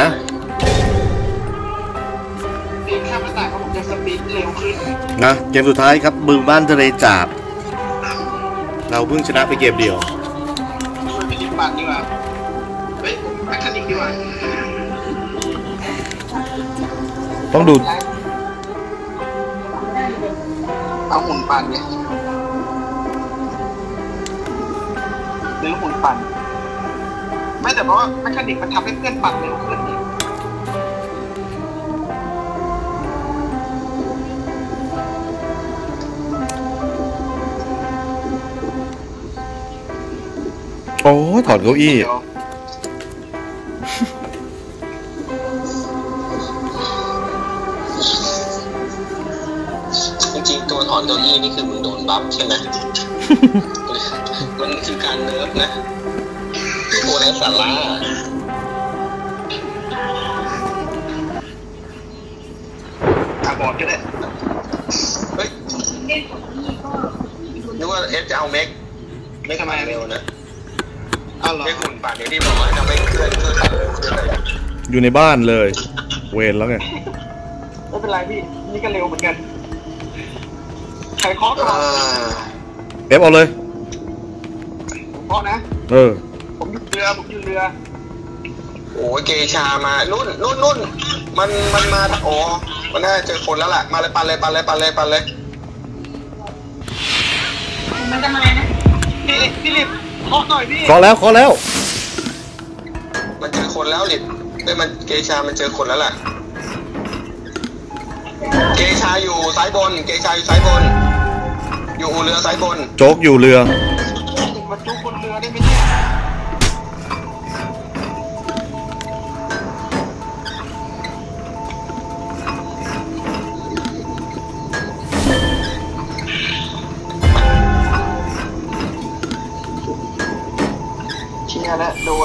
นะตีข้ามหน้าต่างผมจะสปีดเร็วขึ้นนะเกมสุดท้ายครับมือบ้านทะเลจาบ เราเพิ่งชนะไปเกมเดียวช่วยไปริมปั่นดีกว่าเฮ้ยแมคคานิกดีกว่าต้องดูเอาหุ่นปั่นเนี่ยหรือหุ่นปั่น ไม่แต่เพราะว่าแมคานิกมันทำให้เพื่อนปั่นเร็วขึ้นนี่โอ้ยถอดเก้าอี้ เดี๋ยวจริงๆตัวถอนเก้าอี้นี่คือมึงโดนบัฟใช่ไหม มันคือการเนิร์ฟนะ โอ้ไร้สาระตาบอดก็ได้ เฮ้ยนึกว่าเอฟจะเอาเม็กไม่ทำไมเร็วนะอ้าวเหรอเม็กหุ่นปั่นเนี่ยที่บอกว่าทำให้เคลื่อนเคลื่อนเคลื่อนเลยอยู่ในบ้านเลย เวรแล้วไง ไม่เป็นไรพี่ นี่ก็เร็วเหมือนกันใครเคาะเอก่อนอเอฟเอาเลยผมเคาะนะ เออผมอยู่ เรือผมอยู่เรือ โอ้ยเกชามานุ่นนุ่นนุ่นมันมันมาโอ้มันน่าจะเจอคนแล้วล่ะ มาเลยปั่นเลยปั่นเลยปั่นเลยปั่นเลยมันจะมานะพี่พี่ลิบเคาะหน่อยพี่ขอแล้วขอแล้ว มันเจอคนแล้วลิดเอ้ยมันเกชามันเจอคนแล้วล่ะ เกชาอยู่ซ้ายบน เกชาอยู่ซ้ายบน อยู่อู่เรือซ้ายบน โจ๊กอยู่เรือ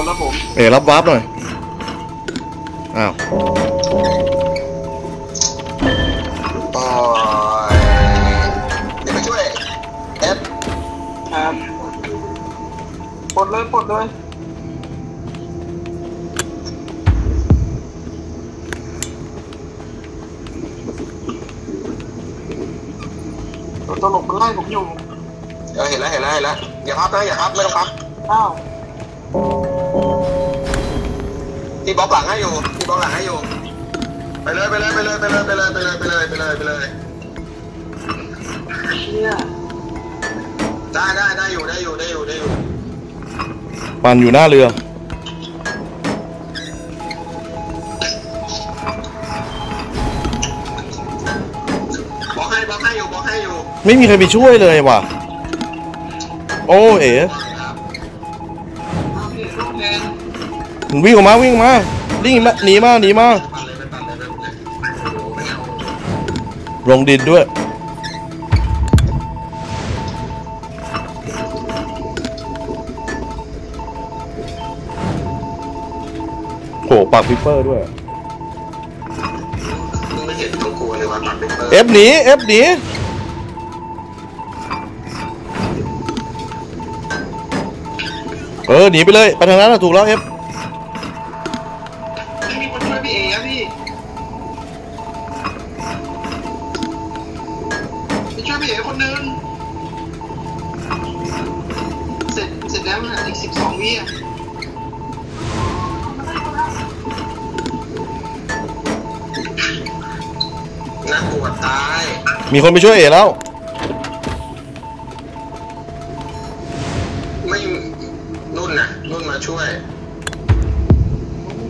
นแล้วผมเอ๋รับวาร์ปหน่อย อ้าวโอ้ยเดี๋ยวไปช่วยเอฟครับปลดเลยปลดเลยตัวตลกมันไล่ผมอยู่เออเห็นแล้วเห็นแล้วเห็นแล้วอย่าพับนะอย่าพับไม่ต้องพับอ้าว ที่บล็อกหลังให้อยู่ที่บล็อกหลังให้อยู่ ไปเลยไปเลยไปเลยไปเลยไปเลยไปเลยไปเลยไปเลยไปเลยเชี่ยได้ได้ได้อยู่ได้อยู่ได้อยู่ได้อยู่ปั่นอยู่หน้าเรือ บล็อกให้บล็อกให้อยู่บล็อกให้อยู่ ไม่มีใครไปช่วยเลยว่ะ โอ้เอ๋ วิ่งออกมาวิ่งมาวิ่งมาหนีมาหนีมาลงดินด้วยโผล่ปากพิเปอร์ด้วยเอฟหนีเอฟหนีเออหนีไปเลยไปทางนั้นถูกแล้วเอฟ ยพี่เอ๋คนนึงเสร็จเสร็จแล้วนะอีกสิบสองวิอะน่ากลัวตาย มีคนไปช่วยเอแล้ว ไม่นุ่นน่ะนุ่นมาช่วย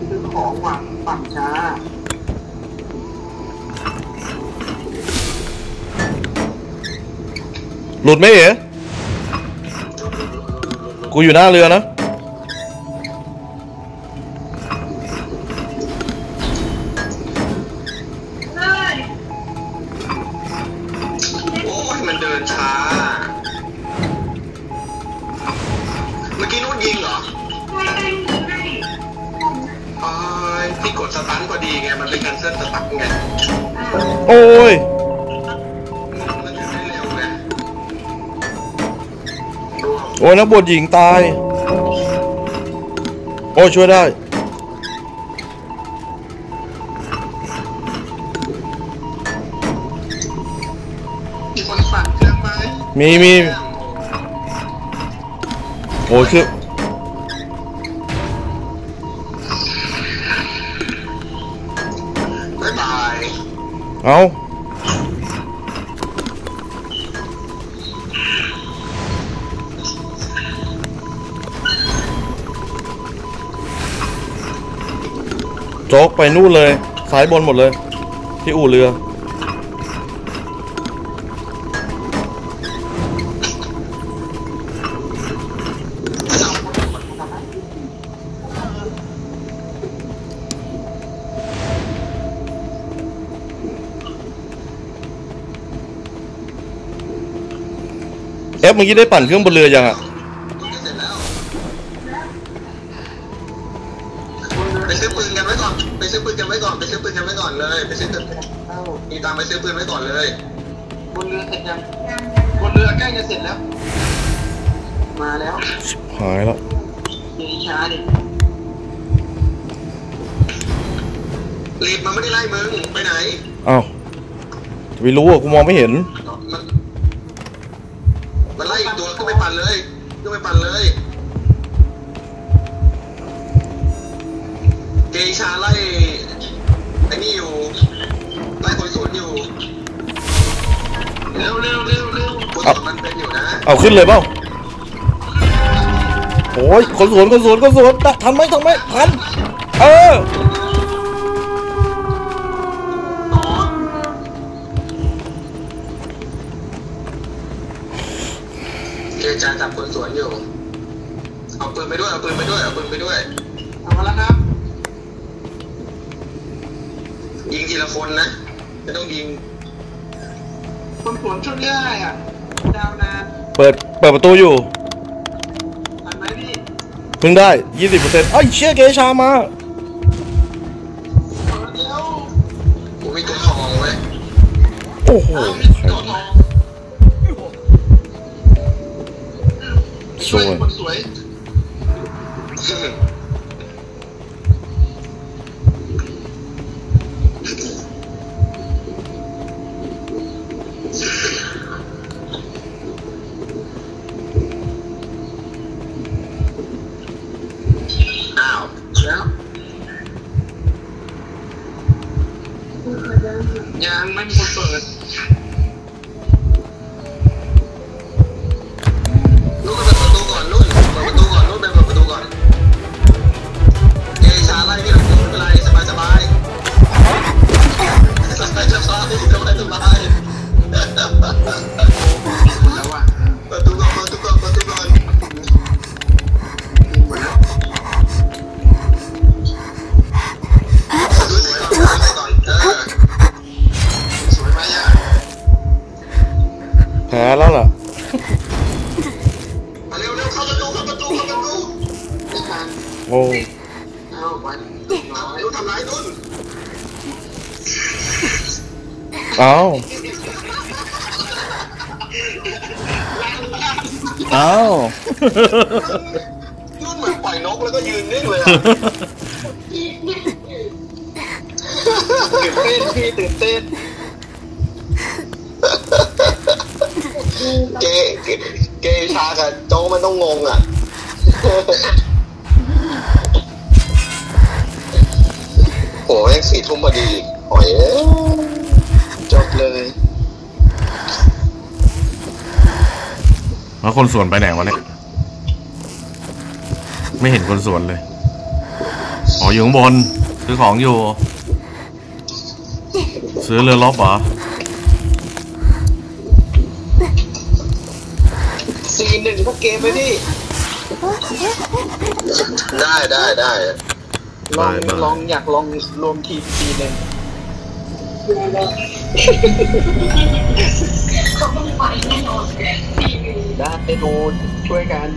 ซื้อของหวังปั่นช้า หลุดไหมเอ๋กูอยู่หน้าเรือนะเฮ้ยโอ้ยมันเดินช้า เมื่อกี้นุ่นยิงเหรอให้ให้ให้เอ้ยพี่กดสตันพอดีไง มันเป็นการเซิลสตันไง โอ้ย โอ้ยนักบวชหญิงตาย โอ้ช่วยได้มีคนฝังเครื่องไหมมีมีโอ้ชื่อบ๊ายบาย เอา โจ๊กไปนู่นเลยซ้ายบนหมดเลย ที่อู่เรือ เอฟเมื่อกี้ได้ปั่นเครื่องบนเรือยังอะ ปซื้อปืนกันไว้ก่อนเลยไปซื้อปืนมีตังค์ไปซื้อปืนไว้ก่อนเลยบนเรือเสร็จยังบนเรือใกล้จะเสร็จแล้ว มาแล้วหายแล้วเดี๋ยวช้าดิลีดมันไม่ได้ไล่มึงไปไหนอ้าวจะไปรู้อะกูมองไม่เห็น มันมันไล่อีกตัวขึ้นไปปั่นเลยขึ้นไปปั่นเลยเกชาไล่ เร็วคนสวนมันเป็นอยู่นะเอาขึ้นเลยเปล่าโอ้ยคนสวนคนสวนคนสวนตะทันไหมทันไหมทันเออเกชาจับคนสวนอยู่ เอาปืนไปด้วย เอาปืนไปด้วย เอาปืนไปด้วยเอามาแล้วครับ ยิงทีละคนนะไม่ต้องยิง คนสวนช่วยไม่ได้อะ ดาวนานเปิด เปิดประตูอยู่ ทันไหมพี่เพิ่งได้20%เอ้ยเชี่ยเกชามาเอาเดี๋ยวกูมีตัวทองไว้ยโอ้โหเอามีตัวทองสวย คนสวย เอาเอานุ่นเหมือนปล่อยนกแล้วก็ยืนนิ่งเลยอะตื่นเต้นพี่ตื่นเต้นเกเกเกชากับโจกมันต้องงงอะ โหแม่งสี่ทุ่มพอดีหอยเอ้ย จบเลยแล้วคนสวนไปไหนวะเนี่ย ไม่เห็นคนสวนเลย อ๋ออยู่ข้างบน ซื้อของอยู่ ซื้อเรือลบเหรอ สี่หนึ่งพวกเกมไหมพี่ได้ได้ได้ลองได้ได้ ลองอยากลองรวมทีมสี่หนึ่ง เขาต้องไปแน่นอนได้ไปดูช่วยกัน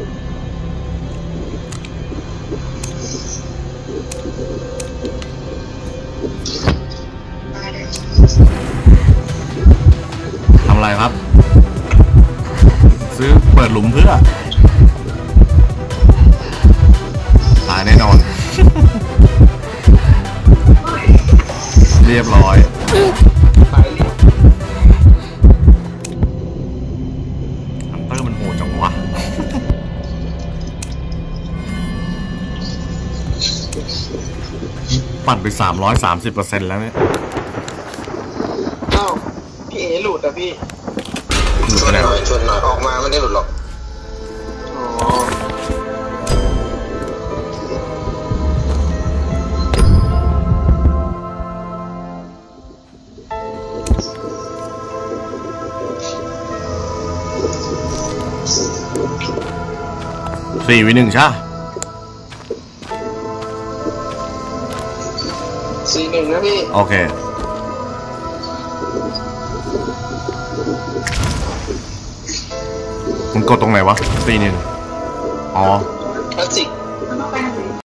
ทำอะไรครับ ซื้อเปิดหลุมเพื่อ ตายแน่นอน เรียบร้อย ปั่นไปสามร้อยสามสิบเปอร์เซ็นต์แล้วเนี่ยอ้าวพี่เอหลุดอะพี่หลุดชไปวนหแล้วน่อยชวนหน่อยออกมาไม่ได้หลุดหรอกอ๋อสี่วิหนึ่งใช่ปะ นึ่งนะพี่ โอเค มันกดตรงไหนวะสี่หนึ่งอ๋อ พลาสติก